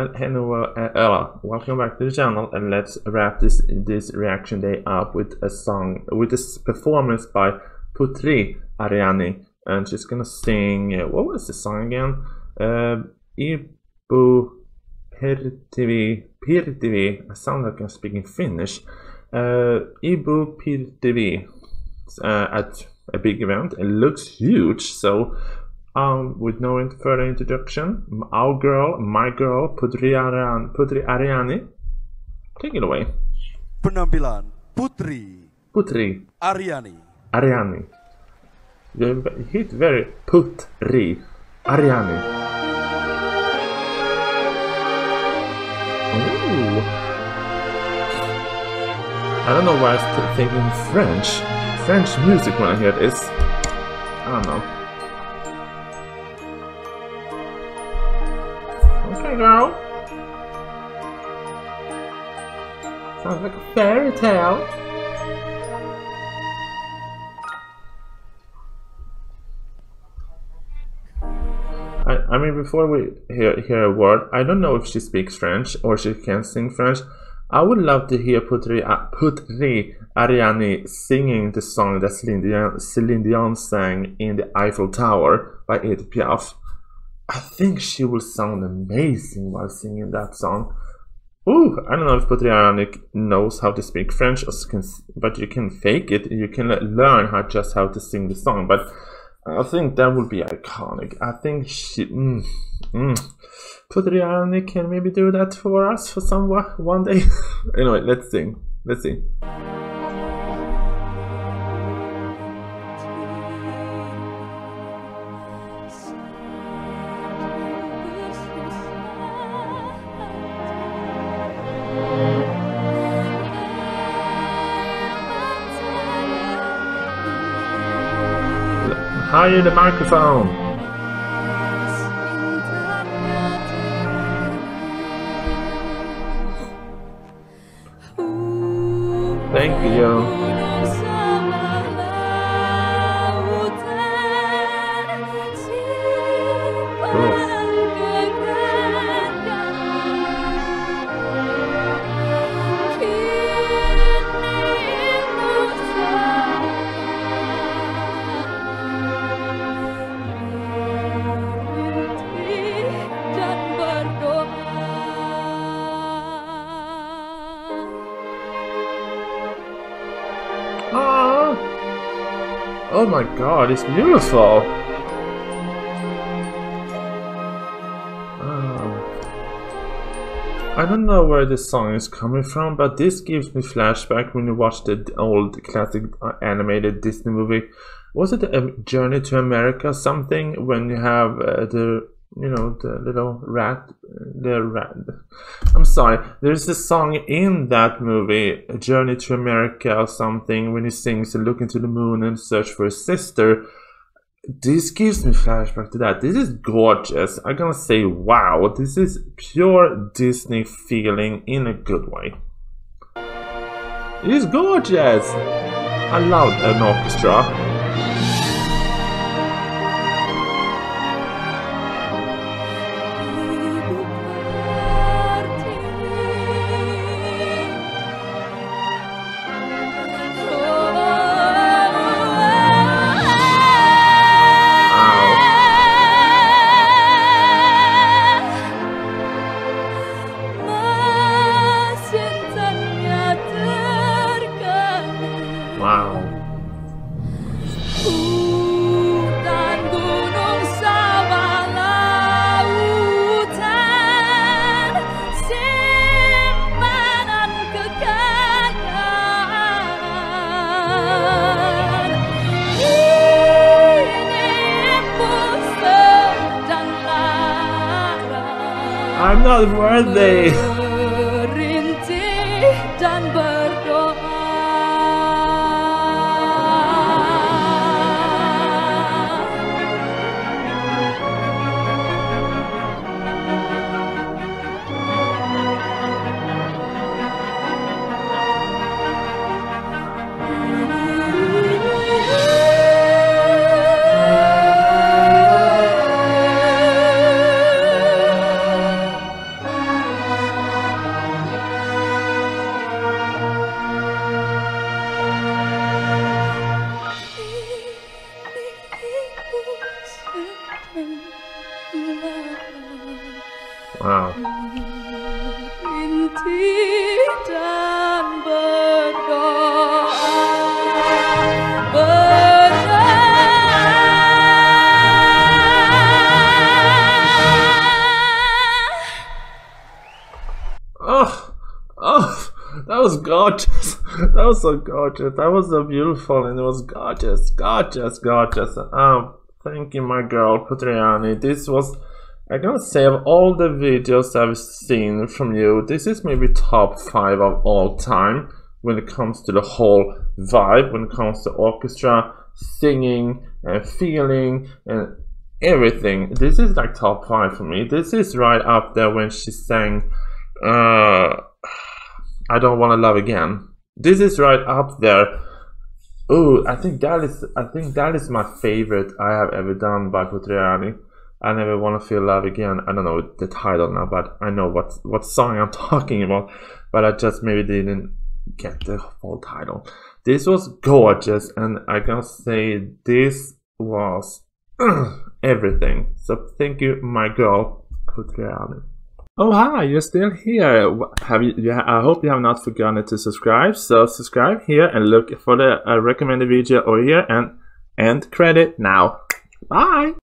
well, hello, uh, Ella. Welcome back to the channel, and let's wrap this this reaction day up with a song with this performance by Putri Ariani, and she's gonna sing. Uh, what was the song again? Uh, Ibu Pirtivi Pirtivi. I sound like I'm speaking Finnish. Uh, Ibu Pirtivi uh, at a big event. It looks huge, so um, with no further introduction, our girl, my girl, Putri, Ariani, Putri Ariani, take it away. Penampilan Putri Putri Ariani. Ariani. You hit very Putri Ariani. Ooh. I don't know why I was thinking French. French music when I hear this. I don't know. Girl. Sounds like a fairy tale. I, I mean, before we hear, hear a word, I don't know if she speaks French or she can sing French. I would love to hear Putri, uh, Putri Ariani singing the song that Celine Dion, Celine Dion sang in the Eiffel Tower by Edith Piaf. I think she will sound amazing while singing that song. Ooh, I don't know if Putri knows how to speak French, but you can fake it. You can learn how just how to sing the song. But I think that would be iconic. I think she. Mm, mm. Can maybe do that for us for some one day. anyway, let's sing. Let's sing. Higher the microphone. Thank you. Oh my god, it's beautiful. Oh. I don't know where this song is coming from, but this gives me flashback when you watch the old classic uh, animated Disney movie. Was it a Journey to America something when you have uh, the you know the little rat the rat i'm sorry there's a song in that movie A journey to america or something when he sings look into the moon and search for his sister. This gives me flashback to that. This is gorgeous. I'm gonna say wow this is pure disney feeling in a good way. It is gorgeous. I love an orchestra I'm not worthy. berintih dan berdoa Wow. Oh, oh, that was gorgeous. That was so gorgeous. That was so beautiful and it was gorgeous, gorgeous, gorgeous. Um, thank you, my girl, Putriani. This was, I gotta say, of all the videos I've seen from you, this is maybe top five of all time when it comes to the whole vibe, when it comes to orchestra, singing, and feeling, and everything. This is like top five for me. This is right up there when she sang uh, I don't want to love again. This is right up there. Oh, I think that is I think that is my favorite I have ever done by Putriani. I never want to feel love again. I don't know the title now, but I know what what song I'm talking about. But I just maybe didn't get the full title. This was gorgeous, and I gotta say this was everything. So thank you, my girl Putriani. Oh hi, you're still here. Have you? you I hope you have not forgotten to subscribe. So subscribe here and look for the uh, recommended video over here and end credit now. Bye.